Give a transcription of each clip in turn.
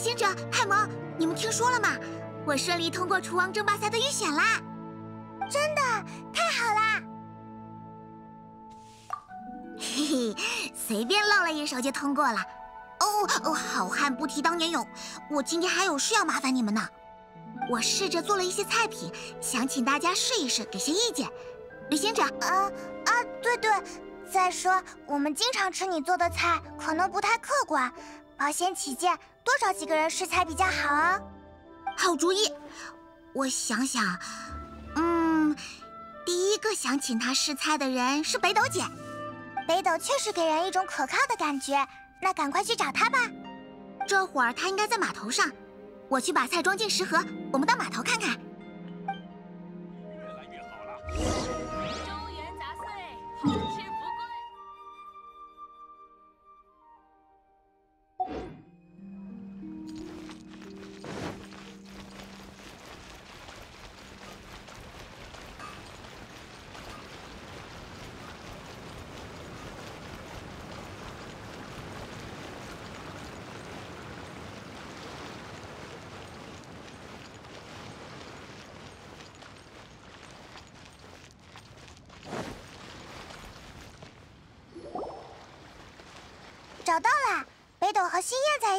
行者、派蒙，你们听说了吗？我顺利通过厨王争霸赛的预选啦！真的，太好啦！嘿嘿，随便露了一手就通过了。哦哦，好汉不提当年勇，我今天还有事要麻烦你们呢。我试着做了一些菜品，想请大家试一试，给些意见。旅行者，啊啊，对对。再说，我们经常吃你做的菜，可能不太客观。保险起见，多找几个人试菜比较好啊。好主意，我想想，嗯，第一个想请他试菜的人是北斗姐。北斗确实给人一种可靠的感觉，那赶快去找他吧。这会儿他应该在码头上，我去把菜装进食盒，我们到码头看看。找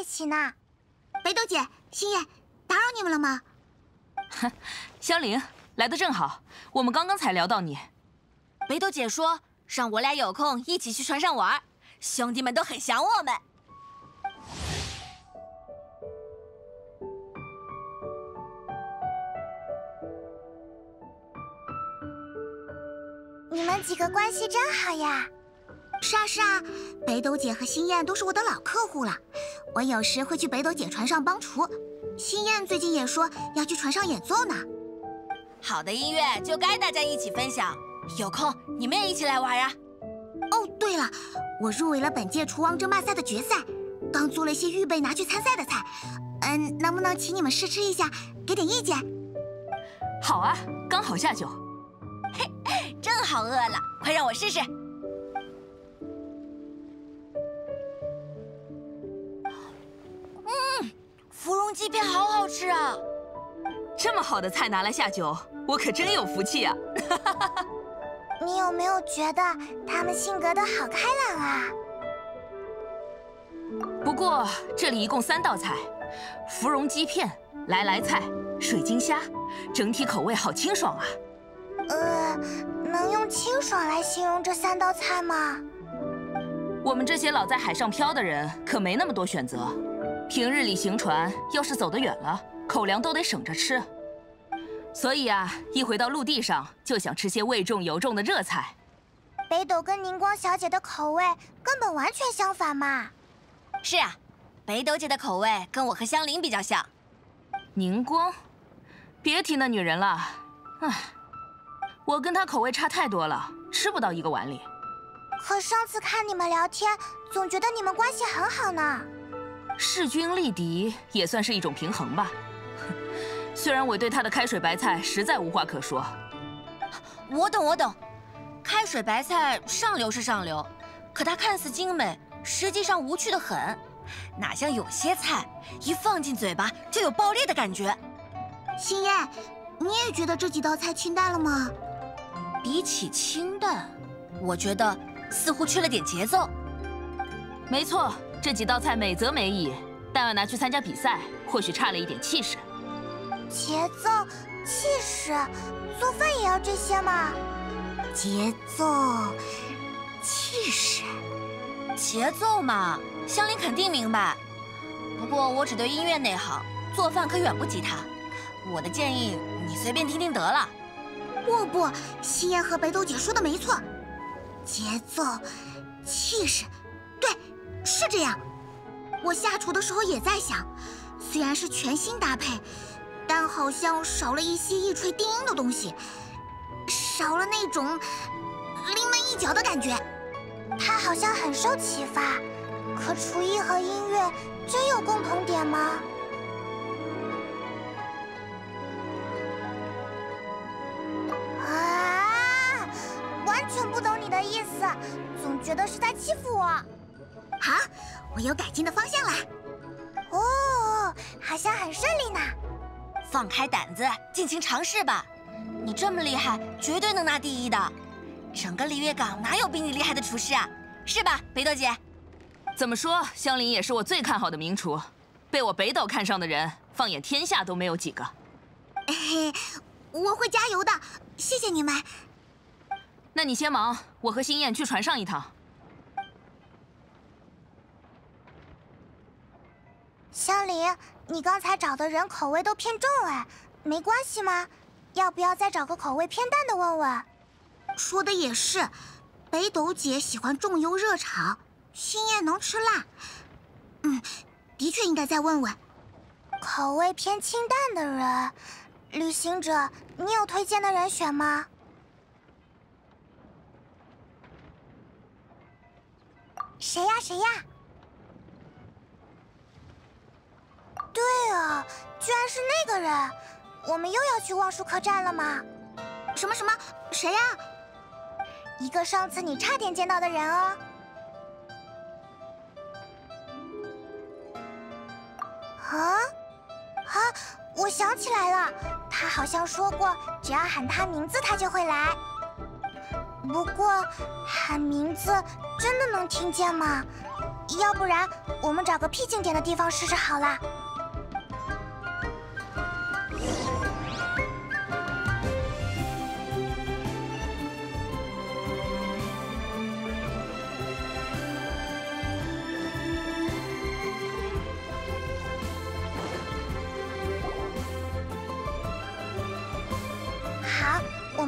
一起呢。北斗姐，星夜，打扰你们了吗？哼，香菱来的正好，我们刚刚才聊到你。北斗姐说让我俩有空一起去船上玩，兄弟们都很想我们。你们几个关系真好呀。是啊是啊，北斗姐和星燕都是我的老客户了。我有时会去北斗姐船上帮厨，星燕最近也说要去船上演奏呢。好的音乐就该大家一起分享，有空你们也一起来玩啊。哦，对了，我入围了本届厨王争霸赛的决赛，刚做了一些预备拿去参赛的菜，嗯，能不能请你们试吃一下，给点意见？好啊，刚好下酒。嘿，正好饿了，快让我试试。芙蓉鸡片好好吃啊！这么好的菜拿来下酒，我可真有福气啊！你有没有觉得他们性格都好开朗啊？不过这里一共三道菜：芙蓉鸡片、来来菜、水晶虾，整体口味好清爽啊！呃，能用清爽来形容这三道菜吗？我们这些老在海上漂的人可没那么多选择。平日里行船，要是走得远了，口粮都得省着吃。所以啊，一回到陆地上，就想吃些味重油重的热菜。北斗跟宁光小姐的口味根本完全相反嘛。是啊，北斗姐的口味跟我和香菱比较像。宁光，别提那女人了。唉，我跟她口味差太多了，吃不到一个碗里。可上次看你们聊天，总觉得你们关系很好呢。势均力敌也算是一种平衡吧。虽然我对他的开水白菜实在无话可说。我懂，我懂。开水白菜上流是上流，可它看似精美，实际上无趣的很。哪像有些菜一放进嘴巴就有爆裂的感觉。星燕，你也觉得这几道菜清淡了吗？比起清淡，我觉得似乎缺了点节奏。没错。这几道菜美则美矣，但要拿去参加比赛，或许差了一点气势。节奏、气势，做饭也要这些吗？节奏、气势，节奏嘛，香菱肯定明白。不过我只对音乐内行，做饭可远不及他。我的建议你随便听听得了。不不，夕颜和北斗姐说的没错，节奏、气势。是这样，我下厨的时候也在想，虽然是全新搭配，但好像少了一些一锤定音的东西，少了那种临门一脚的感觉。他好像很受启发，可厨艺和音乐真有共同点吗？啊，完全不懂你的意思，总觉得是在欺负我。好，我有改进的方向了。哦，好像很顺利呢。放开胆子，尽情尝试吧。你这么厉害，绝对能拿第一的。整个璃月港哪有比你厉害的厨师啊？是吧，北斗姐？怎么说，香菱也是我最看好的名厨，被我北斗看上的人，放眼天下都没有几个。嘿，我会加油的，谢谢你们。那你先忙，我和星燕去船上一趟。香菱，你刚才找的人口味都偏重哎，没关系吗？要不要再找个口味偏淡的问问？说的也是，北斗姐喜欢重油热炒，星夜能吃辣。嗯，的确应该再问问。口味偏清淡的人，旅行者，你有推荐的人选吗？谁呀谁呀？对啊，居然是那个人！我们又要去望舒客栈了吗？什么什么？谁呀？一个上次你差点见到的人哦。啊啊！我想起来了，他好像说过，只要喊他名字，他就会来。不过喊名字真的能听见吗？要不然我们找个僻静点的地方试试好了。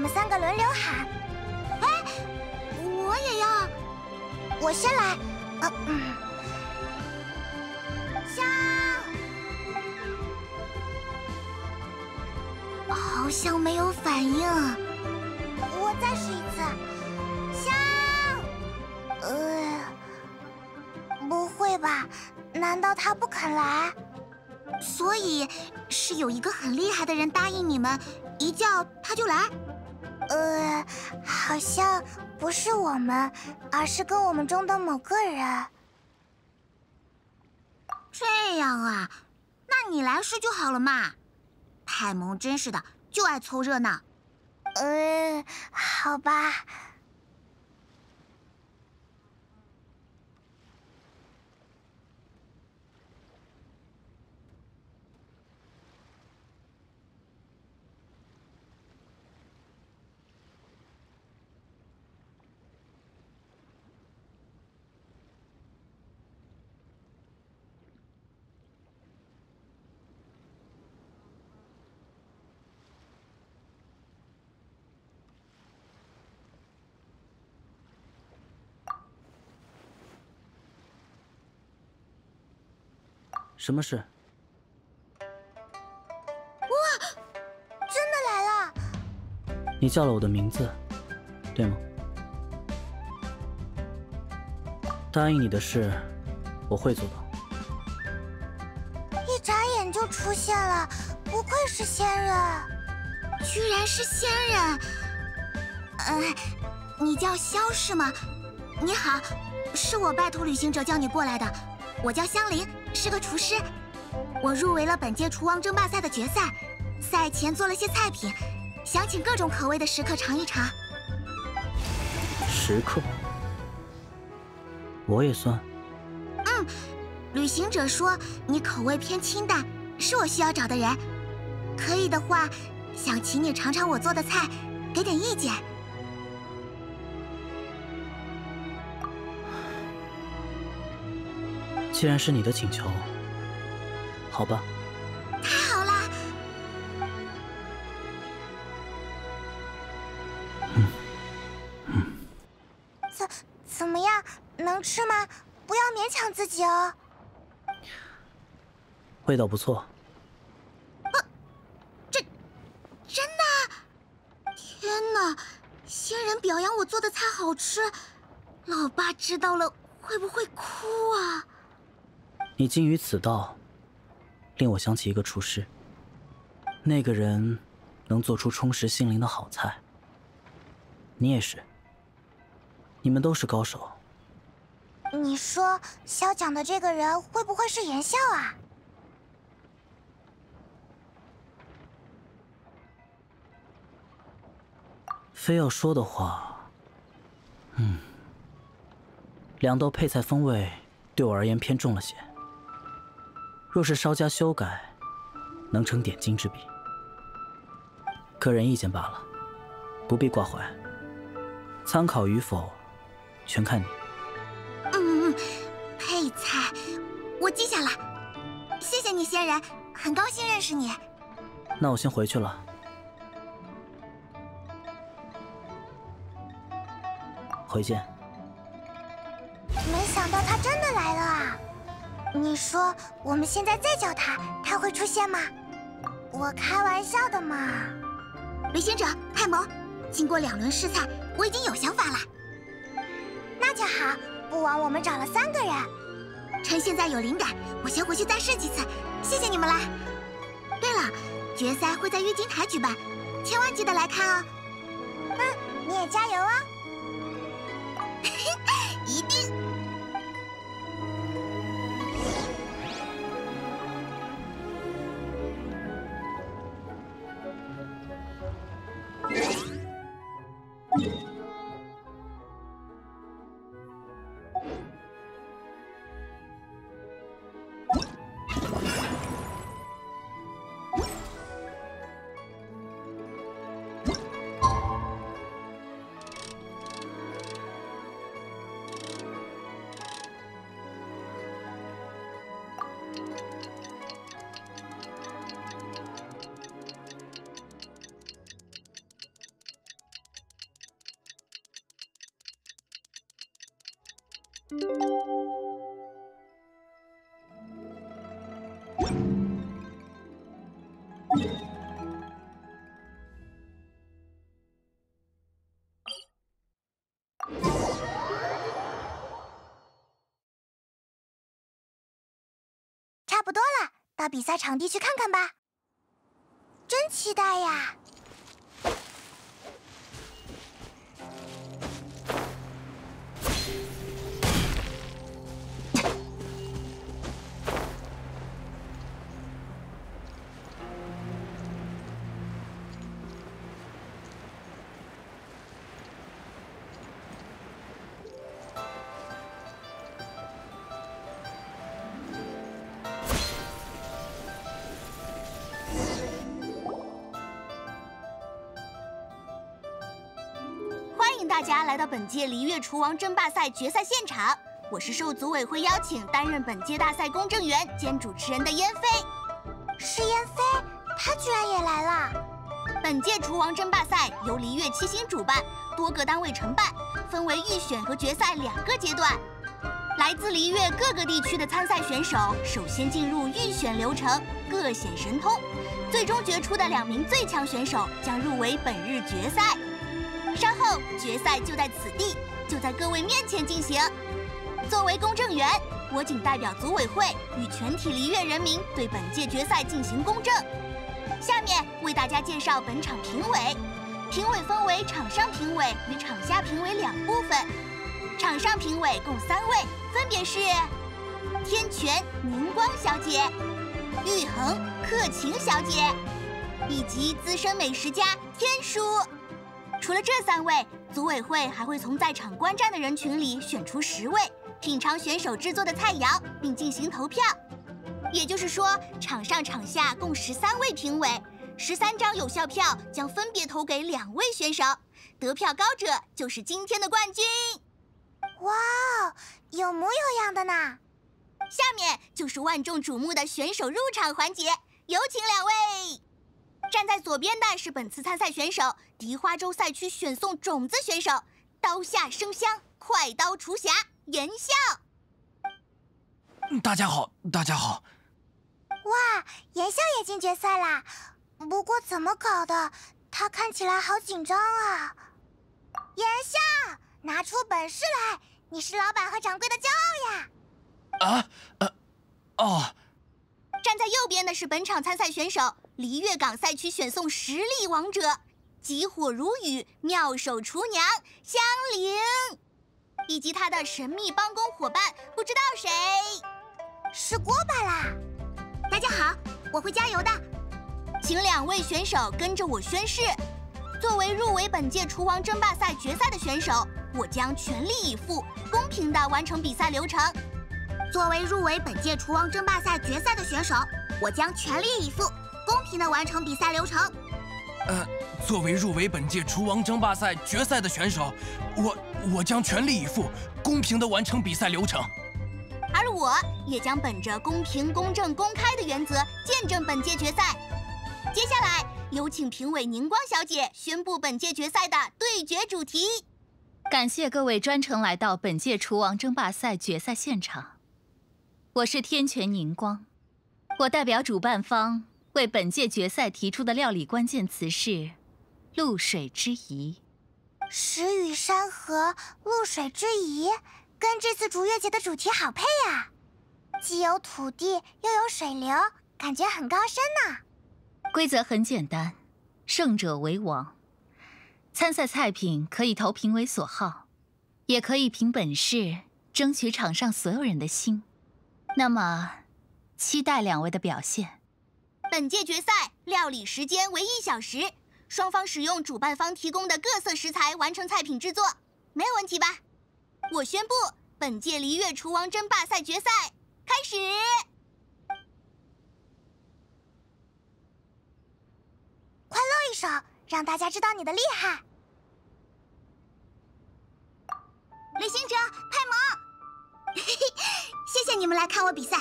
我们三个轮流喊。哎，我也要。我先来。啊嗯。香，好像没有反应。我再试一次。香。呃，不会吧？难道他不肯来？所以是有一个很厉害的人答应你们，一叫他就来。呃，好像不是我们，而是跟我们中的某个人。这样啊，那你来试就好了嘛。派蒙真是的，就爱凑热闹。呃，好吧。什么事？哇，真的来了！你叫了我的名字，对吗？答应你的事，我会做到。一眨眼就出现了，不愧是仙人，居然是仙人。呃，你叫萧是吗？你好，是我拜托旅行者叫你过来的。我叫香菱，是个厨师。我入围了本届厨王争霸赛的决赛，赛前做了些菜品，想请各种口味的食客尝一尝。食客，我也算。嗯，旅行者说你口味偏清淡，是我需要找的人。可以的话，想请你尝尝我做的菜，给点意见。既然是你的请求，好吧。太好了。嗯嗯。怎怎么样？能吃吗？不要勉强自己哦。味道不错。这真的？天哪！仙人表扬我做的菜好吃，老爸知道了会不会哭啊？你精于此道令我想起一个厨师。那个人能做出充实心灵的好菜。你也是。你们都是高手。你说肖蒋的这个人会不会是言笑啊？非要说的话嗯两道配菜风味对我而言偏重了些若是稍加修改，能成点睛之笔。个人意见罢了，不必挂怀。参考与否，全看你。嗯嗯，配菜，我记下了。谢谢你，仙人，很高兴认识你。那我先回去了。回见。没想到他真的来了啊！你说我们现在再叫他，他会出现吗？我开玩笑的嘛。旅行者，太萌！经过两轮试菜，我已经有想法了。那就好，不枉我们找了三个人。趁现在有灵感，我先回去再试几次。谢谢你们啦！对了，决赛会在月经台举办，千万记得来看哦。嗯，你也加油哦。到比赛场地去看看吧。真期待呀！迎大家来到本届璃月厨王争霸赛决赛现场，我是受组委会邀请担任本届大赛公证员兼主持人的燕飞。是燕飞，他居然也来了。本届厨王争霸赛由璃月七星主办，多个单位承办，分为预选和决赛两个阶段。来自璃月各个地区的参赛选手，首先进入预选流程，各显神通，最终决出的两名最强选手将入围本日决赛。稍后决赛就在此地，就在各位面前进行。作为公证员，我仅代表组委会与全体璃月人民对本届决赛进行公证。下面为大家介绍本场评委，评委分为场上评委与场下评委两部分。场上评委共三位，分别是天泉宁光小姐、玉衡克勤小姐，以及资深美食家天叔。除了这三位，组委会还会从在场观战的人群里选出十位，品尝选手制作的菜肴，并进行投票。也就是说，场上场下共十三位评委，十三张有效票将分别投给两位选手，得票高者就是今天的冠军。哇哦，有模有样的呢！下面就是万众瞩目的选手入场环节，有请两位。站在左边的是本次参赛选手，迪花洲赛区选送种子选手，刀下生香，快刀除侠，颜笑。大家好，大家好。哇，颜笑也进决赛啦！不过怎么搞的？他看起来好紧张啊！颜笑，拿出本事来！你是老板和掌柜的骄傲呀！啊，呃，哦。是本场参赛选手，璃月港赛区选送实力王者，急火如雨，妙手厨娘香菱，以及他的神秘帮工伙伴，不知道谁？是锅巴啦！大家好，我会加油的。请两位选手跟着我宣誓：作为入围本届厨王争霸赛决赛的选手，我将全力以赴，公平地完成比赛流程。作为入围本届厨王争霸赛决赛的选手，我将全力以赴，公平地完成比赛流程。呃，作为入围本届厨王争霸赛决赛的选手，我我将全力以赴，公平地完成比赛流程。而我也将本着公平、公正、公开的原则，见证本届决赛。接下来有请评委宁光小姐宣布本届决赛的对决主题。感谢各位专程来到本届厨王争霸赛决赛现场。我是天泉宁光，我代表主办方为本届决赛提出的料理关键词是“露水之谊”。石与山河，露水之谊。跟这次竹月节的主题好配啊，既有土地又有水流，感觉很高深呢。规则很简单，胜者为王。参赛菜品可以投评委所好，也可以凭本事争取场上所有人的心。那么，期待两位的表现。本届决赛料理时间为一小时，双方使用主办方提供的各色食材完成菜品制作，没有问题吧？我宣布，本届璃月厨王争霸赛决赛开始。快露一手，让大家知道你的厉害。旅行者派蒙，谢谢你们来看我比赛。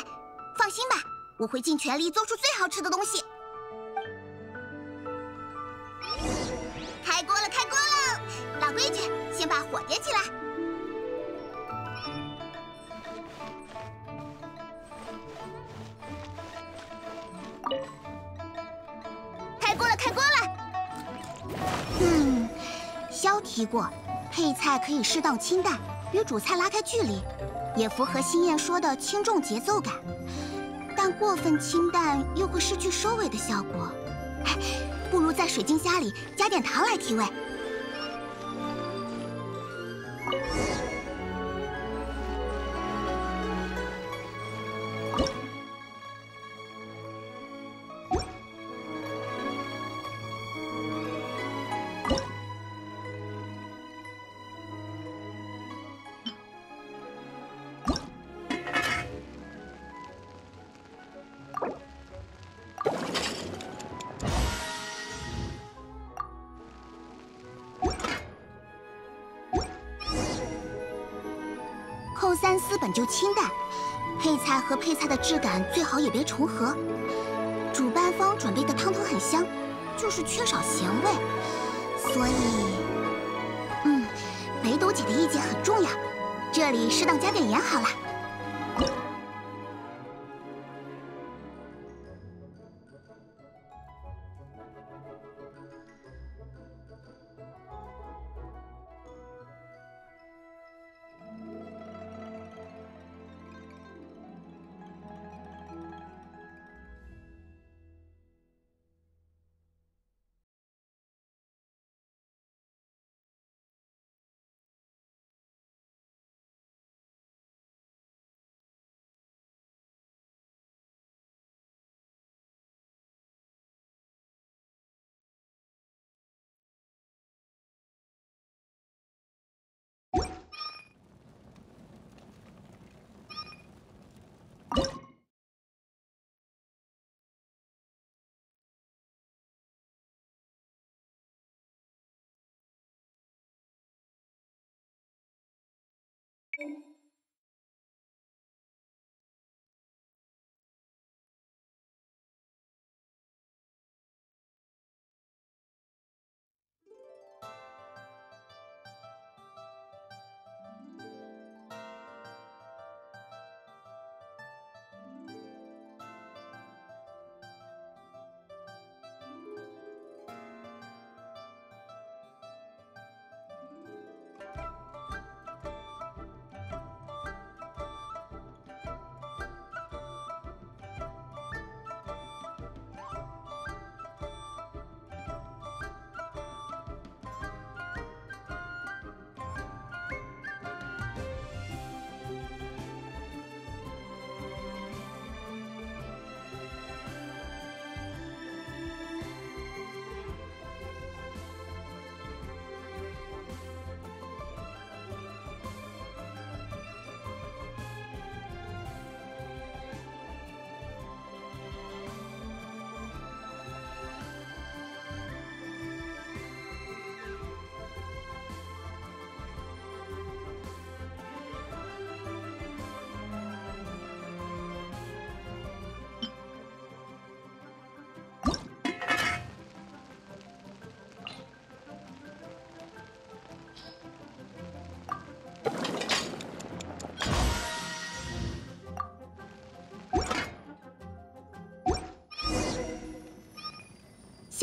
放心吧，我会尽全力做出最好吃的东西。开锅了，开锅了！老规矩，先把火点起来。开锅了，开锅了！嗯，肖提过，配菜可以适当清淡，与主菜拉开距离，也符合心燕说的轻重节奏感。但过分清淡又会失去收尾的效果，不如在水晶虾里加点糖来提味。就清淡，配菜和配菜的质感最好也别重合。主办方准备的汤头很香，就是缺少咸味，所以，嗯，北斗姐的意见很重要，这里适当加点盐好了。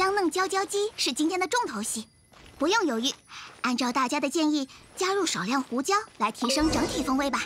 香嫩椒椒鸡是今天的重头戏，不用犹豫，按照大家的建议，加入少量胡椒来提升整体风味吧。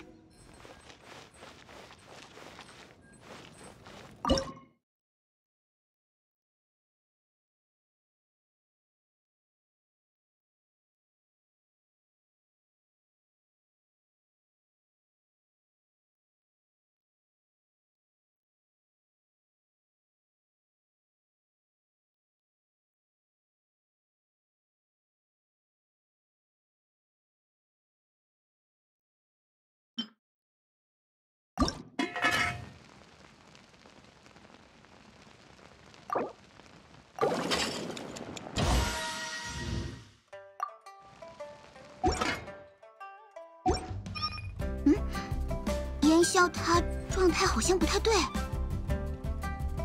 笑他状态好像不太对。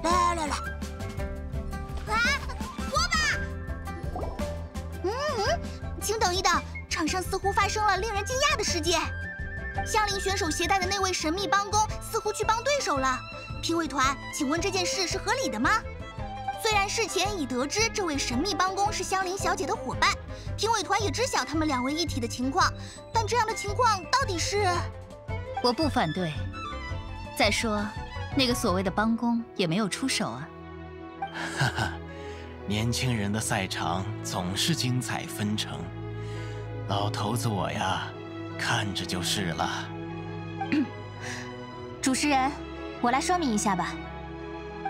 来来来，啊，锅巴！嗯嗯，请等一等，场上似乎发生了令人惊讶的事件。香菱选手携带的那位神秘帮工似乎去帮对手了。评委团，请问这件事是合理的吗？虽然事前已得知这位神秘帮工是香菱小姐的伙伴，评委团也知晓他们两位一体的情况，但这样的情况到底是……我不反对。再说，那个所谓的帮工也没有出手啊。哈哈，年轻人的赛场总是精彩纷呈。老头子我呀，看着就是了。主持人，我来说明一下吧。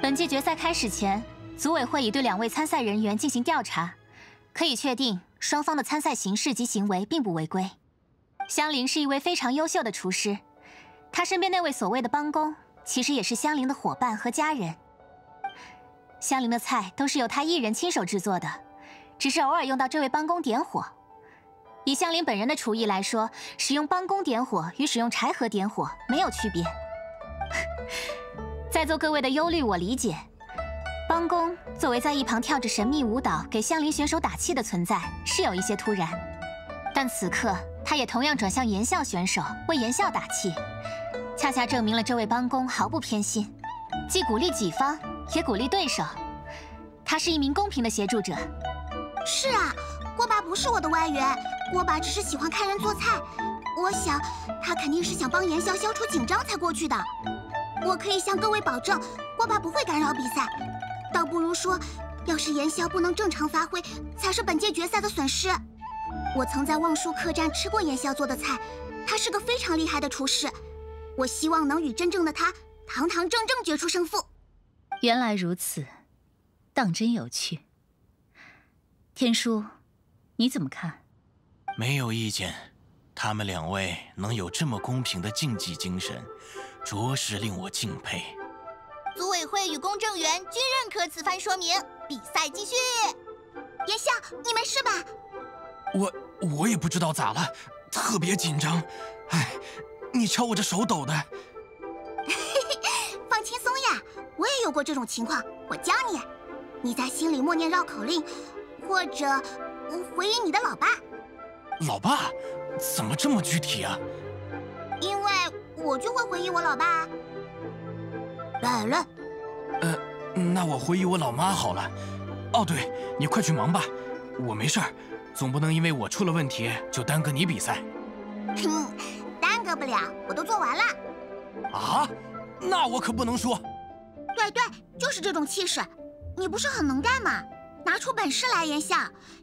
本届决赛开始前，组委会已对两位参赛人员进行调查，可以确定双方的参赛形式及行为并不违规。香菱是一位非常优秀的厨师。他身边那位所谓的帮工，其实也是香菱的伙伴和家人。香菱的菜都是由他一人亲手制作的，只是偶尔用到这位帮工点火。以香菱本人的厨艺来说，使用帮工点火与使用柴禾点火没有区别。在座各位的忧虑我理解，帮工作为在一旁跳着神秘舞蹈给香菱选手打气的存在，是有一些突然。但此刻，他也同样转向言笑选手为言笑打气。恰恰证明了这位帮工毫不偏心，既鼓励己方，也鼓励对手。他是一名公平的协助者。是啊，锅巴不是我的外援，锅巴只是喜欢看人做菜。我想，他肯定是想帮言笑消除紧张才过去的。我可以向各位保证，锅巴不会干扰比赛。倒不如说，要是言笑不能正常发挥，才是本届决赛的损失。我曾在望舒客栈吃过言笑做的菜，他是个非常厉害的厨师。我希望能与真正的他堂堂正正决出胜负。原来如此，当真有趣。天书，你怎么看？没有意见。他们两位能有这么公平的竞技精神，着实令我敬佩。组委会与公证员均认可此番说明。比赛继续。言笑，你没事吧？我我也不知道咋了，特别紧张。哎。你瞧我这手抖的，放轻松呀！我也有过这种情况，我教你。你在心里默念绕口令，或者回忆你的老爸。老爸？怎么这么具体啊？因为我就会回忆我老爸。来了。呃，那我回忆我老妈好了。哦，对，你快去忙吧，我没事儿，总不能因为我出了问题就耽搁你比赛。哼。耽搁不了，我都做完了。啊，那我可不能输。对对，就是这种气势。你不是很能干吗？拿出本事来，言笑。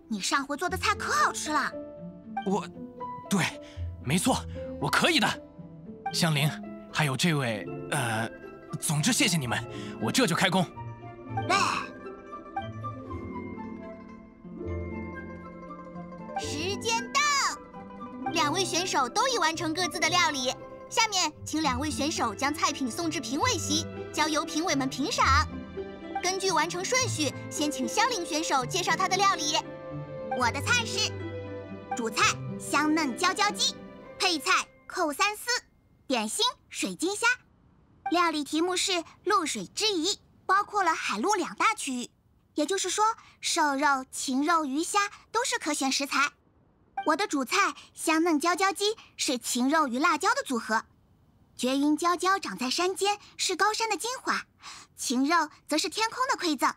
你上回做的菜可好吃了。我，对，没错，我可以的。香菱，还有这位，呃，总之谢谢你们，我这就开工。来，时间到。两位选手都已完成各自的料理，下面请两位选手将菜品送至评委席，交由评委们评赏。根据完成顺序，先请香菱选手介绍她的料理。我的菜是主菜香嫩椒椒鸡，配菜扣三丝，点心水晶虾。料理题目是露水之宜，包括了海陆两大区域，也就是说，瘦肉、禽肉、鱼虾都是可选食材。我的主菜香嫩椒椒鸡是禽肉与辣椒的组合，绝云椒椒长在山间，是高山的精华，禽肉则是天空的馈赠。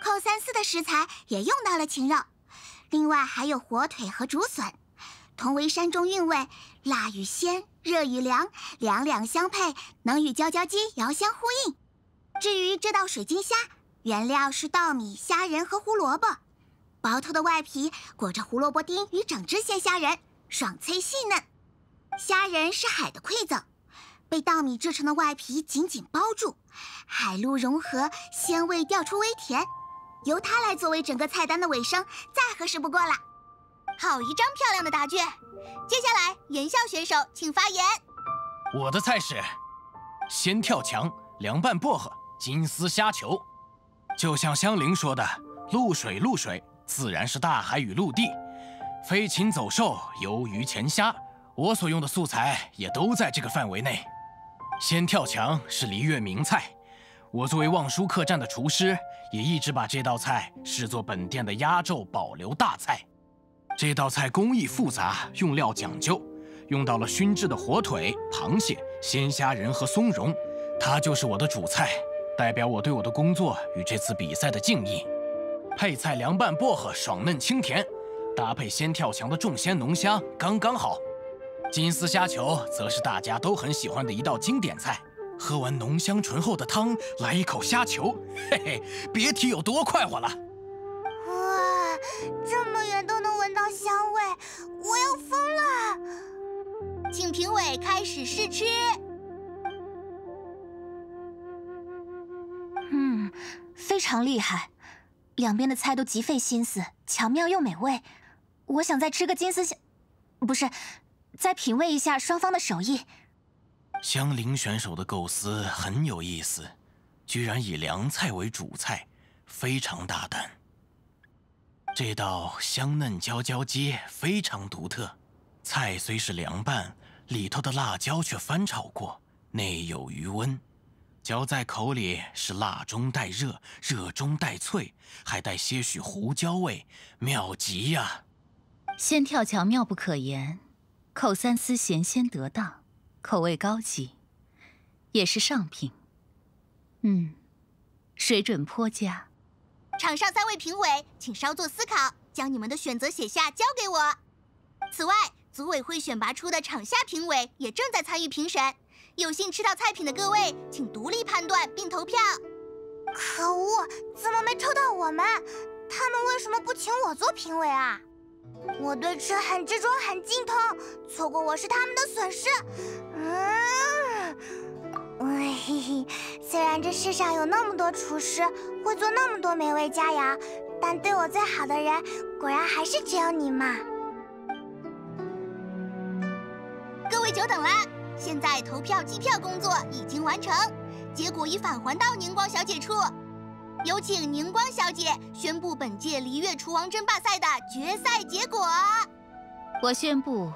扣三思的食材也用到了禽肉，另外还有火腿和竹笋，同为山中韵味，辣与鲜，热与凉，两两相配，能与椒椒鸡遥相呼应。至于这道水晶虾，原料是稻米、虾仁和胡萝卜，薄透的外皮裹着胡萝卜丁与整只鲜虾仁，爽脆细嫩。虾仁是海的馈赠，被稻米制成的外皮紧紧包住，海陆融合，鲜味调出微甜。由它来作为整个菜单的尾声，再合适不过了。好一张漂亮的答卷！接下来，原校选手请发言。我的菜是鲜跳墙、凉拌薄荷、金丝虾球。就像香菱说的，陆水陆水，自然是大海与陆地。飞禽走兽、游鱼潜虾，我所用的素材也都在这个范围内。鲜跳墙是璃月名菜，我作为望舒客栈的厨师。也一直把这道菜视作本店的压轴保留大菜。这道菜工艺复杂，用料讲究，用到了熏制的火腿、螃蟹、鲜虾仁和松茸。它就是我的主菜，代表我对我的工作与这次比赛的敬意。配菜凉拌薄荷，爽嫩清甜，搭配鲜跳墙的重鲜浓香，刚刚好。金丝虾球则是大家都很喜欢的一道经典菜。喝完浓香醇厚的汤，来一口虾球，嘿嘿，别提有多快活了。哇，这么远都能闻到香味，我要疯了！请评委开始试吃。非常厉害，两边的菜都极费心思，巧妙又美味。我想再吃个金丝虾，不是，再品味一下双方的手艺。香菱选手的构思很有意思，居然以凉菜为主菜，非常大胆。这道香嫩椒椒鸡非常独特，菜虽是凉拌，里头的辣椒却翻炒过，内有余温，嚼在口里是辣中带热，热中带脆，还带些许胡椒味，妙极呀！仙跳墙妙不可言，口三思咸鲜得当。口味高级，也是上品。嗯，水准颇佳。场上三位评委，请稍作思考，将你们的选择写下，交给我。此外，组委会选拔出的场下评委也正在参与评审。有幸吃到菜品的各位，请独立判断并投票。可恶，怎么没抽到我们？他们为什么不请我做评委啊？我对吃很执着，很精通，错过我是他们的损失。嗯，嘿嘿，虽然这世上有那么多厨师会做那么多美味佳肴，但对我最好的人，果然还是只有你嘛。各位久等了，现在投票计票工作已经完成，结果已返还到宁光小姐处。有请宁光小姐宣布本届璃月厨王争霸赛的决赛结果。我宣布，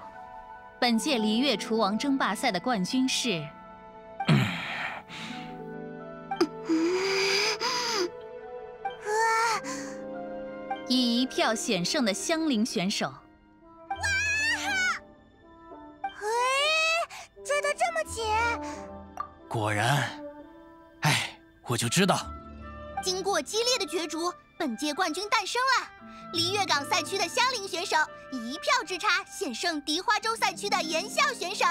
本届璃月厨王争霸赛的冠军是以 一票险胜的香菱选手。果然，哎，我就知道。经过激烈的角逐，本届冠军诞生了。璃月港赛区的香菱选手以一票之差险胜迪花洲赛区的岩笑选手。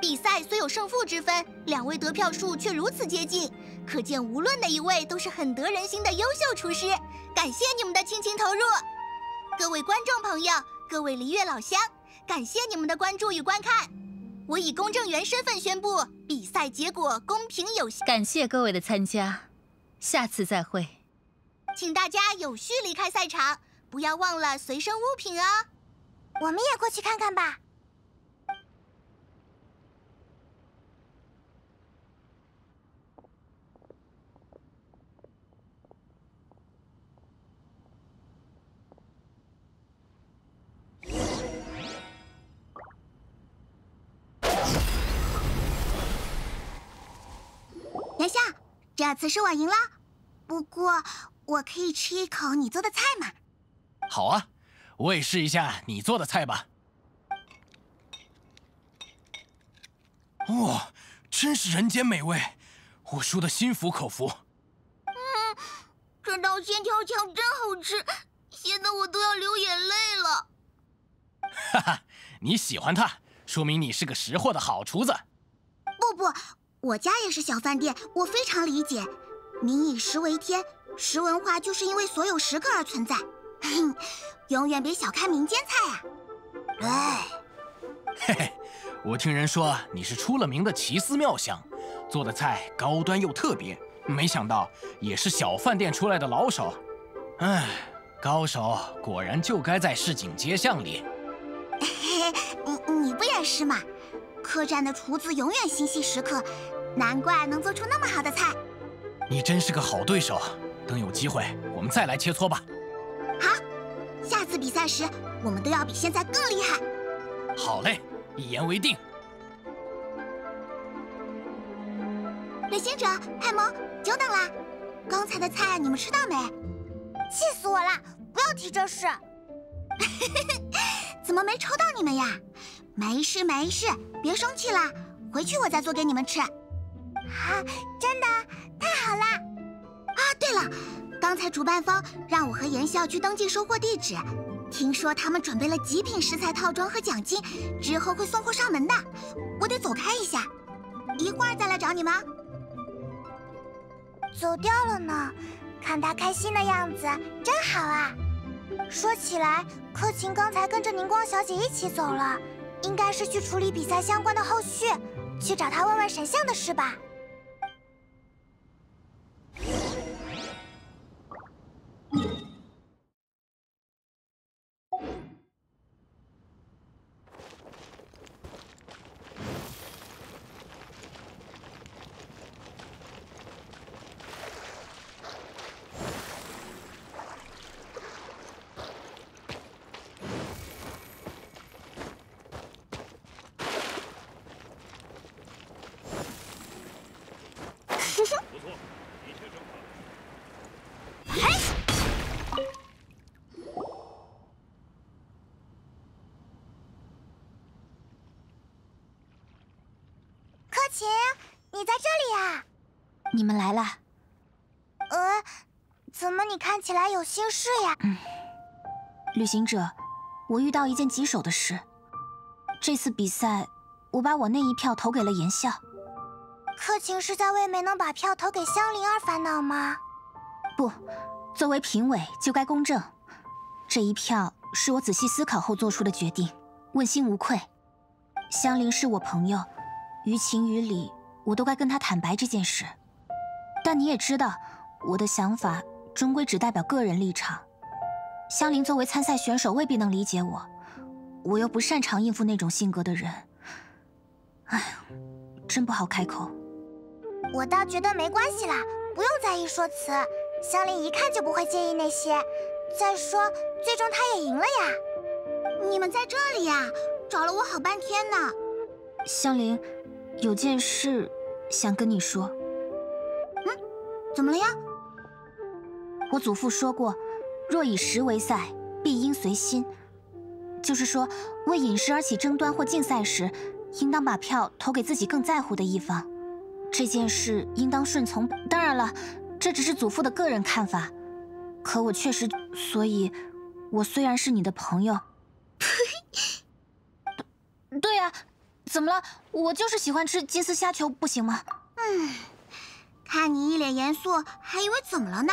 比赛虽有胜负之分，两位得票数却如此接近，可见无论哪一位都是很得人心的优秀厨师。感谢你们的倾情投入，各位观众朋友，各位璃月老乡，感谢你们的关注与观看。我以公证员身份宣布比赛结果公平有效。感谢各位的参加。下次再会，请大家有序离开赛场，不要忘了随身物品哦。我们也过去看看吧。杨夏。这次是我赢了，不过我可以吃一口你做的菜吗？好啊，我也试一下你做的菜吧。哇，真是人间美味，我输的心服口服。嗯，这道鲜跳墙真好吃，咸的我都要流眼泪了。哈哈，你喜欢它，说明你是个识货的好厨子。不不，我家也是小饭店，我非常理解。民以食为天，食文化就是因为所有食客而存在。永远别小看民间菜啊！对，嘿嘿，我听人说你是出了名的奇思妙想，做的菜高端又特别。没想到也是小饭店出来的老手。哎，高手果然就该在市井街巷里。嘿嘿，你你不也是吗？客栈的厨子永远心系食客，难怪能做出那么好的菜。你真是个好对手，等有机会我们再来切磋吧。好，下次比赛时我们都要比现在更厉害。好嘞，一言为定。旅行者，派蒙，久等了！刚才的菜你们吃到没？气死我了！不要提这事。怎么没抽到你们呀？没事没事，别生气啦，回去我再做给你们吃。啊，真的？太好了！啊，对了，刚才主办方让我和妍笑去登记收货地址，听说他们准备了极品食材套装和奖金，之后会送货上门的。我得走开一下，一会儿再来找你们。走掉了呢，看他开心的样子，真好啊。说起来，柯晴刚才跟着宁光小姐一起走了，应该是去处理比赛相关的后续，去找他问问神像的事吧。晴，你在这里呀？你们来了。呃，怎么你看起来有心事呀？嗯，旅行者，我遇到一件棘手的事。这次比赛，我把我那一票投给了颜笑。柯晴是在为没能把票投给香菱而烦恼吗？不，作为评委就该公正。这一票是我仔细思考后做出的决定，问心无愧。香菱是我朋友。于情于理，我都该跟他坦白这件事。但你也知道，我的想法终归只代表个人立场。香菱作为参赛选手，未必能理解我，我又不擅长应付那种性格的人。哎，真不好开口。我倒觉得没关系啦，不用在意说辞。香菱一看就不会介意那些。再说，最终她也赢了呀。你们在这里呀？找了我好半天呢。香菱。有件事想跟你说。怎么了呀？我祖父说过，若以食为赛，必应随心。就是说，为饮食而起争端或竞赛时，应当把票投给自己更在乎的一方。这件事应当顺从。当然了，这只是祖父的个人看法。可我确实……所以，我虽然是你的朋友，呸 对呀。怎么了？我就是喜欢吃金丝虾球，不行吗？嗯，看你一脸严肃，还以为怎么了呢？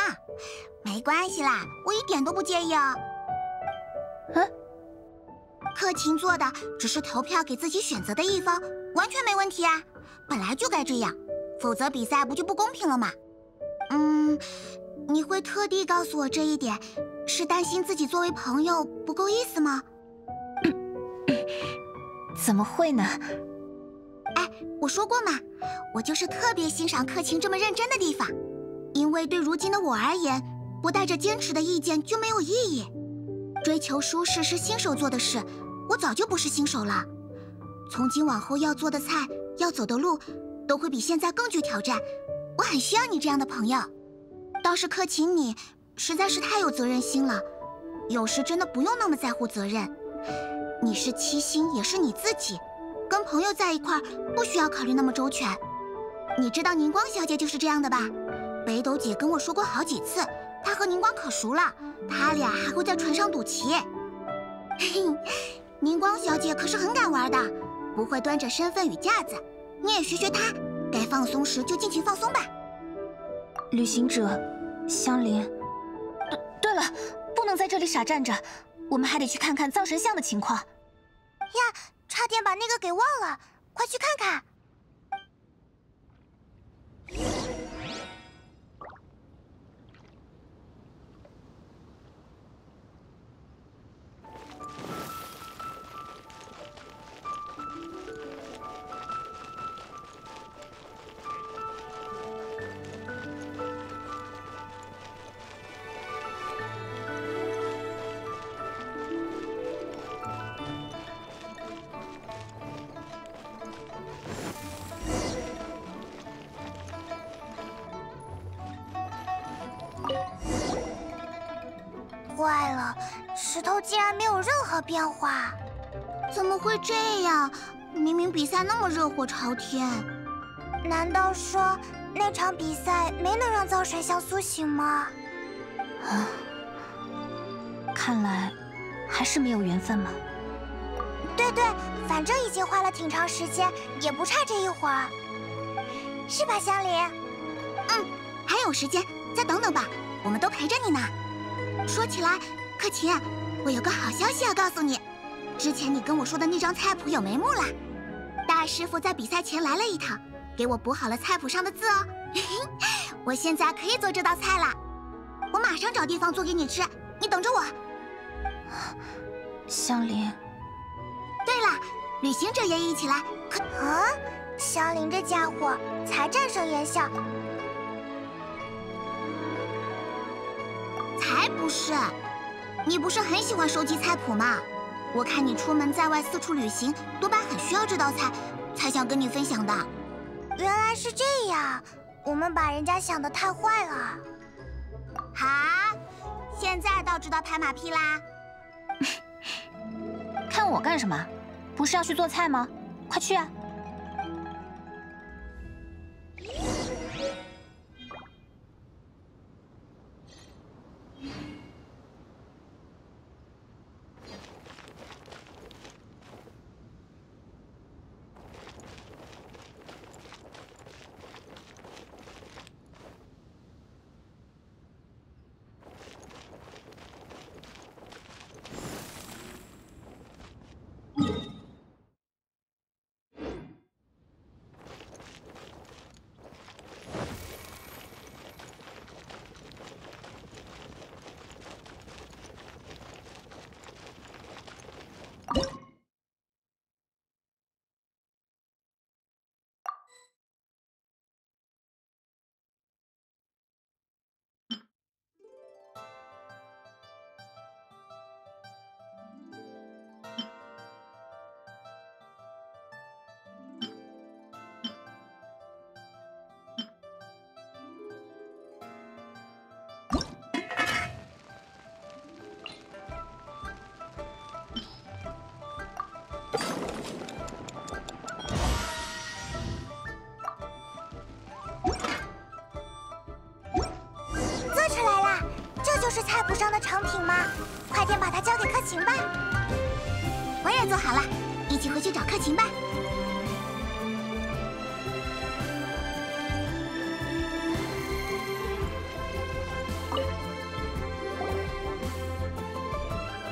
没关系啦，我一点都不介意哦。嗯，克勤做的只是投票给自己选择的一方，完全没问题啊。本来就该这样，否则比赛不就不公平了吗？嗯，你会特地告诉我这一点，是担心自己作为朋友不够意思吗？怎么会呢？哎，我说过嘛，我就是特别欣赏克勤这么认真的地方，因为对如今的我而言，不带着坚持的意见就没有意义。追求舒适是新手做的事，我早就不是新手了。从今往后要做的菜，要走的路，都会比现在更具挑战。我很需要你这样的朋友。倒是克勤你，实在是太有责任心了，有时真的不用那么在乎责任。你是七星，也是你自己，跟朋友在一块儿不需要考虑那么周全。你知道宁光小姐就是这样的吧？北斗姐跟我说过好几次，她和宁光可熟了，他俩还会在船上赌棋。嘿嘿，宁光小姐可是很敢玩的，不会端着身份与架子。你也学学她，该放松时就尽情放松吧。旅行者，香菱。对对了，不能在这里傻站着，我们还得去看看藏神像的情况。呀，差点把那个给忘了，快去看看。然没有任何变化，怎么会这样？明明比赛那么热火朝天，难道说那场比赛没能让造神像苏醒吗？啊，看来还是没有缘分嘛。对对，反正已经花了挺长时间，也不差这一会儿，是吧，香菱？嗯，还有时间，再等等吧，我们都陪着你呢。说起来，克勤，我有个好消息要告诉你。之前你跟我说的那张菜谱有眉目了，大师傅在比赛前来了一趟，给我补好了菜谱上的字哦。我现在可以做这道菜了，我马上找地方做给你吃，你等着我。香菱。对了，旅行者也一起来。可啊，香菱这家伙才战胜炎夏。才不是！你不是很喜欢收集菜谱吗？我看你出门在外四处旅行，多半很需要这道菜，才想跟你分享的。原来是这样，我们把人家想的太坏了。好，现在倒知道拍马屁啦！看我干什么？不是要去做菜吗？快去啊！是菜谱上的成品吗？快点把它交给克勤吧。我也做好了，一起回去找克勤吧。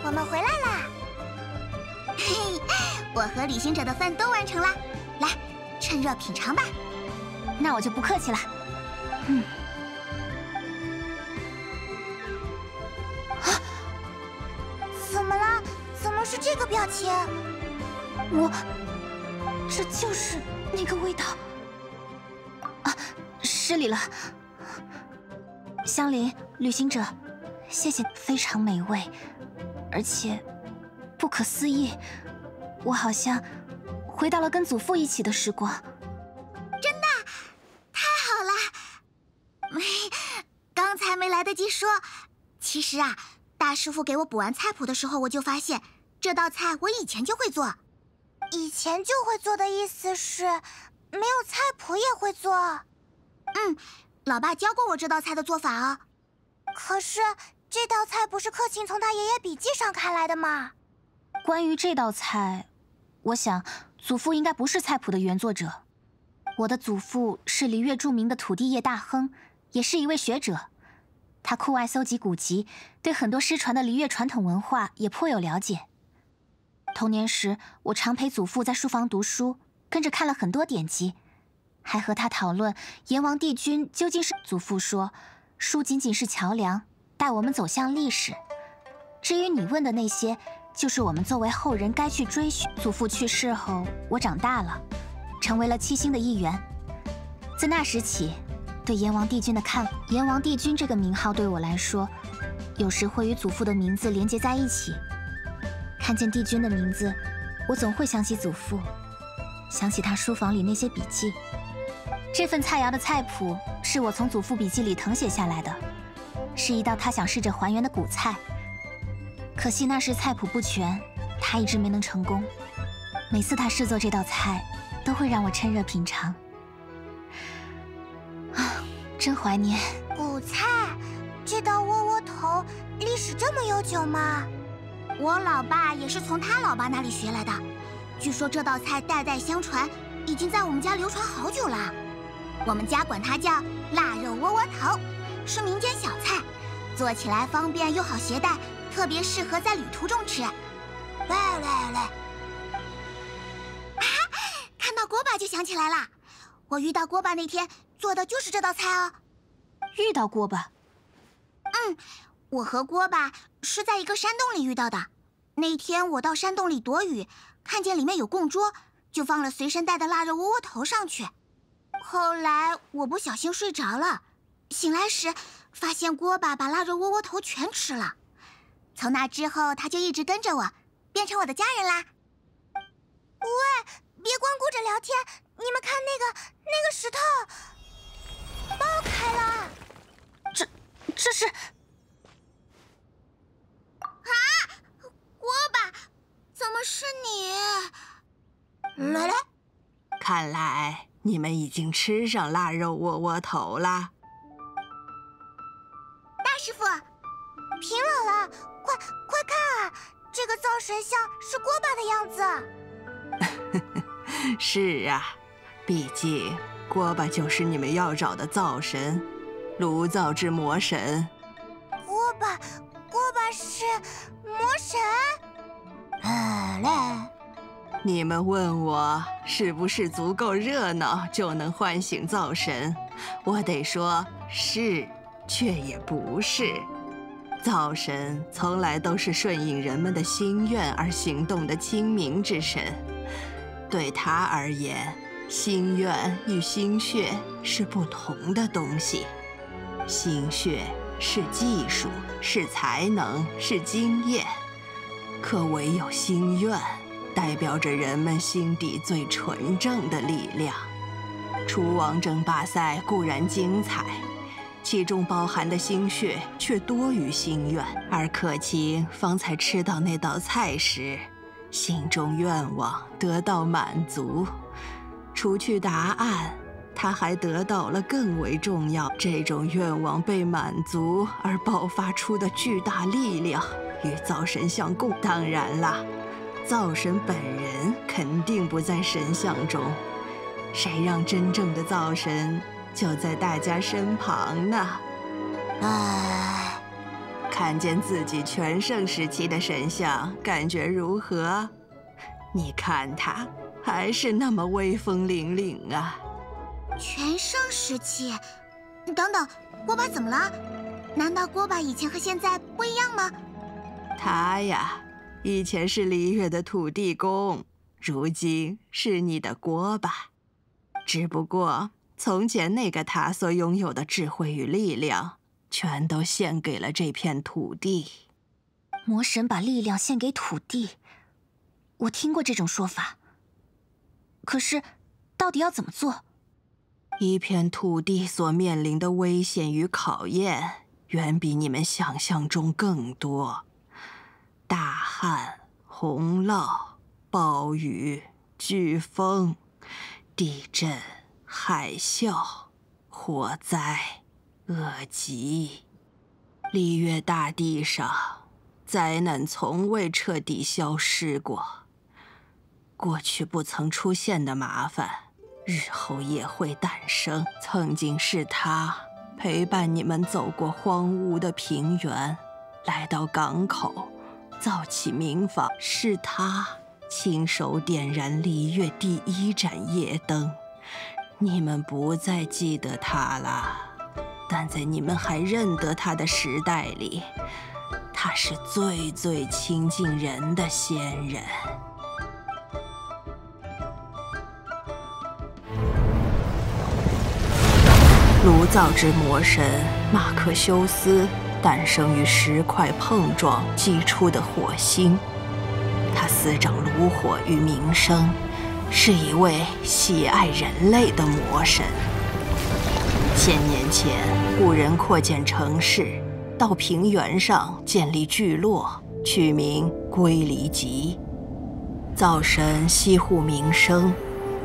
我们回来啦！嘿，我和旅行者的饭都完成了，来，趁热品尝吧。那我就不客气了。香菱，旅行者，谢谢，非常美味，而且不可思议，我好像回到了跟祖父一起的时光。真的，太好了！没，刚才没来得及说，其实啊，大师傅给我补完菜谱的时候，我就发现。这道菜我以前就会做，以前就会做的意思是没有菜谱也会做。嗯，老爸教过我这道菜的做法哦。可是这道菜不是克勤从他爷爷笔记上看来的吗？关于这道菜，我想祖父应该不是菜谱的原作者。我的祖父是璃月著名的土地业大亨，也是一位学者。他酷爱搜集古籍，对很多失传的璃月传统文化也颇有了解。童年时，我常陪祖父在书房读书，跟着看了很多典籍，还和他讨论阎王帝君究竟是。祖父说。书仅仅是桥梁，带我们走向历史。至于你问的那些，就是我们作为后人该去追寻。祖父去世后，我长大了，成为了七星的一员。自那时起，对阎王帝君的看，阎王帝君这个名号对我来说，有时会与祖父的名字连接在一起。看见帝君的名字，我总会想起祖父，想起他书房里那些笔记。这份菜肴的菜谱是我从祖父笔记里誊写下来的，是一道他想试着还原的古菜。可惜那时菜谱不全，他一直没能成功。每次他试做这道菜，都会让我趁热品尝。啊，真怀念古菜！这道窝窝头历史这么悠久吗？我老爸也是从他老爸那里学来的。据说这道菜代代相传，已经在我们家流传好久了。我们家管它叫腊肉窝窝头，是民间小菜，做起来方便又好携带，特别适合在旅途中吃。来来来！啊，看到锅巴就想起来了，我遇到锅巴那天做的就是这道菜哦。遇到锅巴？嗯，我和锅巴是在一个山洞里遇到的。那天我到山洞里躲雨，看见里面有供桌，就放了随身带的腊肉窝窝头上去。后来我不小心睡着了，醒来时发现锅巴把腊肉窝窝头全吃了。从那之后，他就一直跟着我，变成我的家人啦。喂，别光顾着聊天，你们看那个那个石头爆开了，这这是啊，锅巴，怎么是你？来来，看来。你们已经吃上腊肉窝窝头了，大师傅，平姥姥，快快看啊，这个灶神像是锅巴的样子。是啊，毕竟锅巴就是你们要找的灶神，炉灶之魔神。锅巴，锅巴是魔神？啊嘞。你们问我是不是足够热闹就能唤醒灶神？我得说是，却也不是。灶神从来都是顺应人们的心愿而行动的清明之神。对他而言，心愿与心血是不同的东西。心血是技术，是才能，是经验，可唯有心愿。代表着人们心底最纯正的力量。厨王争霸赛固然精彩，其中包含的心血却多于心愿。而可晴方才吃到那道菜时，心中愿望得到满足。除去答案，他还得到了更为重要。这种愿望被满足而爆发出的巨大力量，与灶神相共。当然了。灶神本人肯定不在神像中，谁让真正的灶神就在大家身旁呢？唉，看见自己全盛时期的神像，感觉如何？你看他还是那么威风凛凛啊！全盛时期？等等，锅巴怎么了？难道锅巴以前和现在不一样吗？他呀。以前是璃月的土地公，如今是你的锅巴。只不过从前那个他所拥有的智慧与力量，全都献给了这片土地。魔神把力量献给土地，我听过这种说法。可是，到底要怎么做？一片土地所面临的危险与考验，远比你们想象中更多。大旱、洪涝、暴雨、飓风、地震、海啸、火灾、恶疾，璃月大地上，灾难从未彻底消失过。过去不曾出现的麻烦，日后也会诞生。曾经是他 陪伴你们走过荒芜的平原，来到港口，造起民房。是他亲手点燃璃月第一盏夜灯。你们不再记得他了，但在你们还认得他的时代里，他是最最亲近人的仙人。炉灶之魔神马克修斯诞生于石块碰撞击出的火星，他司掌炉火与民生，是一位喜爱人类的魔神。千年前，古人扩建城市，到平原上建立聚落，取名龟离集。灶神西护民生。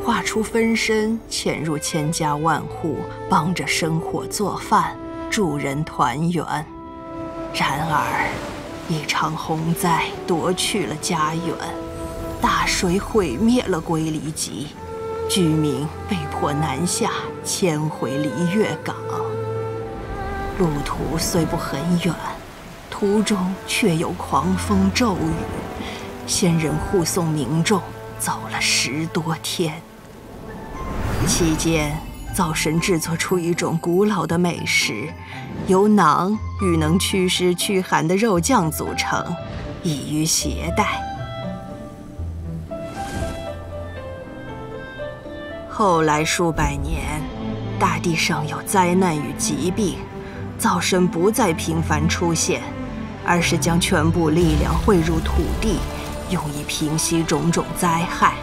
化出分身，潜入千家万户，帮着生火做饭，助人团圆。然而，一场洪灾夺去了家园，大水毁灭了龟离集，居民被迫南下迁回离月港。路途虽不很远，途中却有狂风骤雨，仙人护送民众走了十多天。期间，灶神制作出一种古老的美食，由囊与能祛湿驱寒的肉酱组成，易于携带。后来数百年，大地上有灾难与疾病，灶神不再频繁出现，而是将全部力量汇入土地，用以平息种种灾害。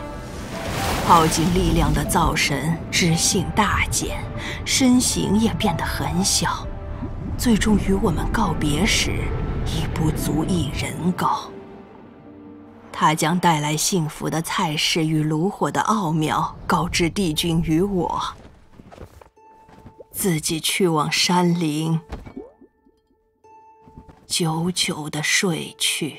耗尽力量的灶神知性大减，身形也变得很小，最终与我们告别时已不足一人高。他将带来幸福的菜式与炉火的奥妙告知帝君与我，自己去往山林，久久的睡去。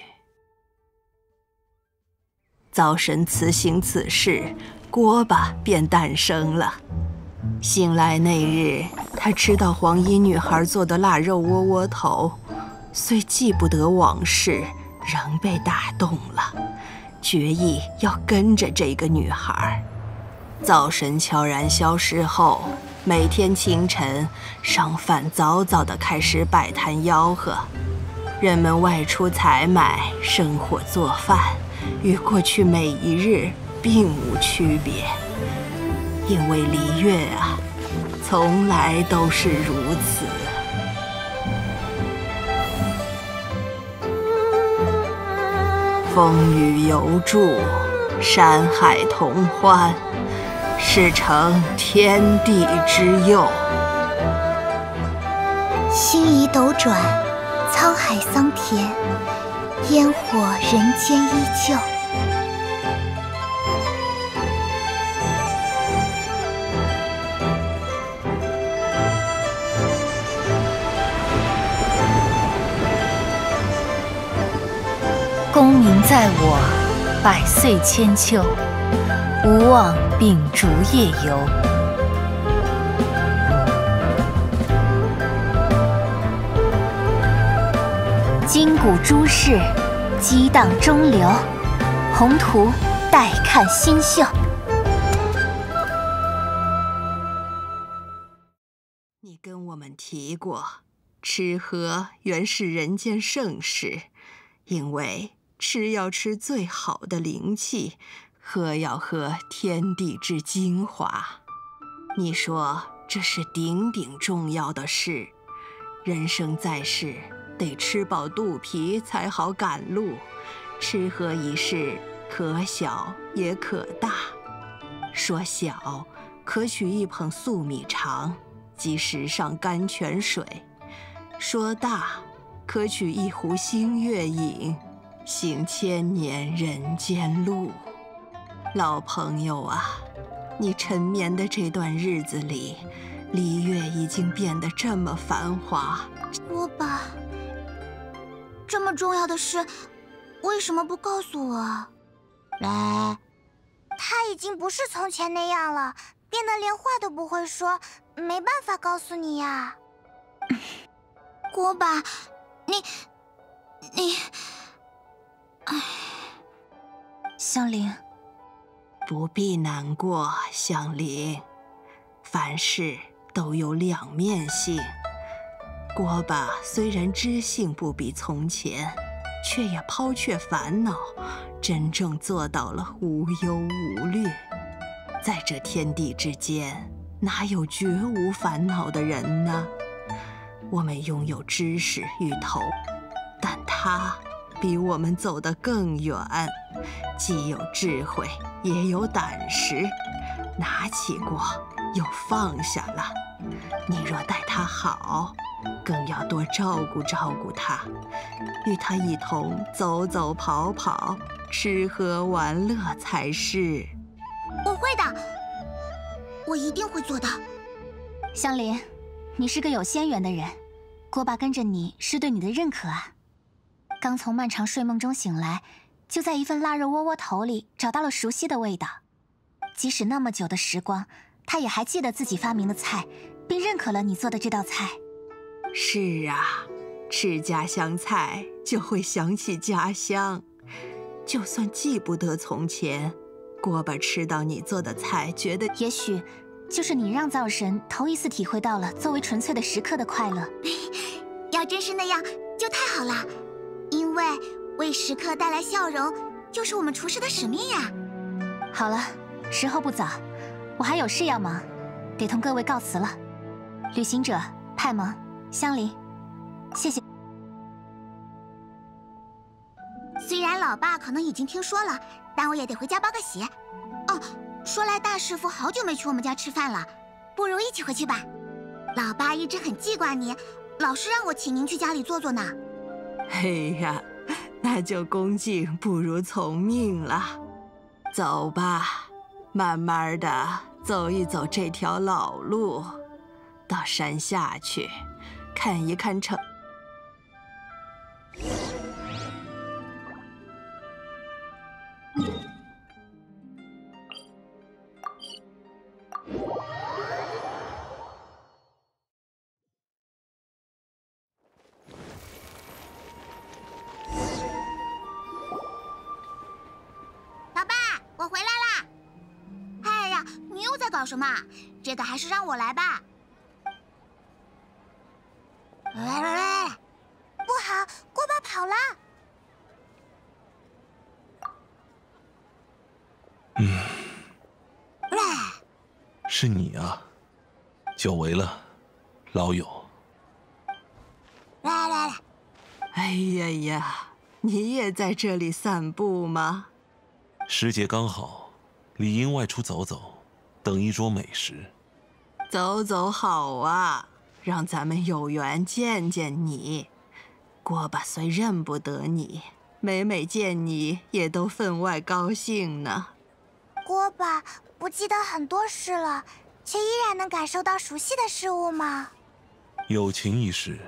灶神辞行此事。锅巴便诞生了。醒来那日，他吃到黄衣女孩做的腊肉窝窝头，虽记不得往事，仍被打动了，决意要跟着这个女孩。灶神悄然消失后，每天清晨，商贩早早地开始摆摊吆喝，人们外出采买、生火做饭，与过去每一日。并无区别，因为璃月啊，从来都是如此。风雨犹助，山海同欢，是成天地之佑。星移斗转，沧海桑田，烟火人间依旧。功名在我，百岁千秋，无望秉烛夜游。今古诸事，激荡中流，宏图待看新秀。你跟我们提过，吃喝原是人间盛事，因为。吃要吃最好的灵气，喝要喝天地之精华。你说这是顶顶重要的事。人生在世，得吃饱肚皮才好赶路。吃喝一事，可小也可大。说小，可取一捧粟米肠，即石上甘泉水；说大，可取一壶星月饮。行千年人间路，老朋友啊，你沉眠的这段日子里，璃月已经变得这么繁华。锅巴，这么重要的事，为什么不告诉我？来，他已经不是从前那样了，变得连话都不会说，没办法告诉你呀。锅巴，你，你，唉，香菱，不必难过，香菱，凡事都有两面性。锅巴虽然知性不比从前，却也抛却烦恼，真正做到了无忧无虑。在这天地之间，哪有绝无烦恼的人呢？我们拥有知识与头，但他比我们走得更远，既有智慧，也有胆识，拿起过又放下了。你若待他好，更要多照顾照顾他，与他一同走走跑跑，吃喝玩乐才是。我会的，我一定会做到。香菱，你是个有仙缘的人，锅巴跟着你是对你的认可啊。刚从漫长睡梦中醒来，就在一份腊肉窝窝头里找到了熟悉的味道。即使那么久的时光，他也还记得自己发明的菜，并认可了你做的这道菜。是啊，吃家乡菜就会想起家乡，就算记不得从前，锅巴吃到你做的菜，觉得也许就是你让灶神头一次体会到了作为纯粹的食客的快乐。要真是那样，就太好了，因为为食客带来笑容，就是我们厨师的使命呀。好了，时候不早，我还有事要忙，得同各位告辞了。旅行者派蒙。香菱，谢谢。虽然老爸可能已经听说了，但我也得回家报个喜。哦，说来大师傅好久没去我们家吃饭了，不如一起回去吧。老爸一直很记挂你，老是让我请您去家里坐坐呢。哎呀，那就恭敬不如从命了。走吧，慢慢的走一走这条老路，到山下去。看一看城。又在搞什么？这个还是让我来吧。来来来，不好，锅巴跑了。嗯，喂是你啊，久违了，老友。来来来，哎呀呀，你也在这里散步吗？时节刚好，理应外出走走，等一桌美食。走走好啊。让咱们有缘见见你，锅巴虽认不得你，每每见你也都分外高兴呢。锅巴不记得很多事了，却依然能感受到熟悉的事物吗？友情一事，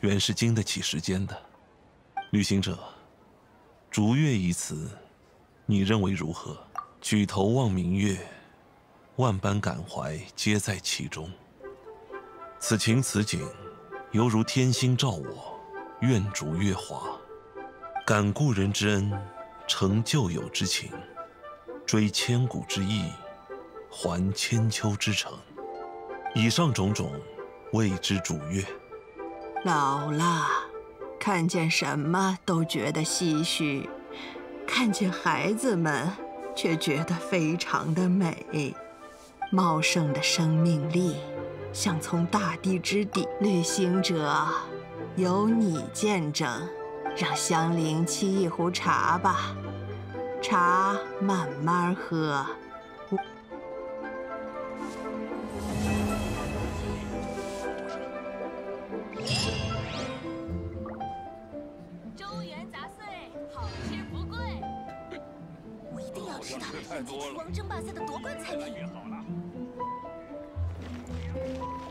原是经得起时间的。旅行者，逐月一词，你认为如何？举头望明月，万般感怀皆在其中。此情此景，犹如天星照我，愿逐月华。感故人之恩，成旧友之情，追千古之意，还千秋之诚。以上种种，谓之逐月。老了，看见什么都觉得唏嘘，看见孩子们，却觉得非常的美，茂盛的生命力。像从大地之底，旅行者，有你见证，让香菱沏一壶茶吧，茶慢慢喝。周元杂碎，好吃不贵。我一定要吃到本届厨王争霸赛的夺冠菜品。Thank you.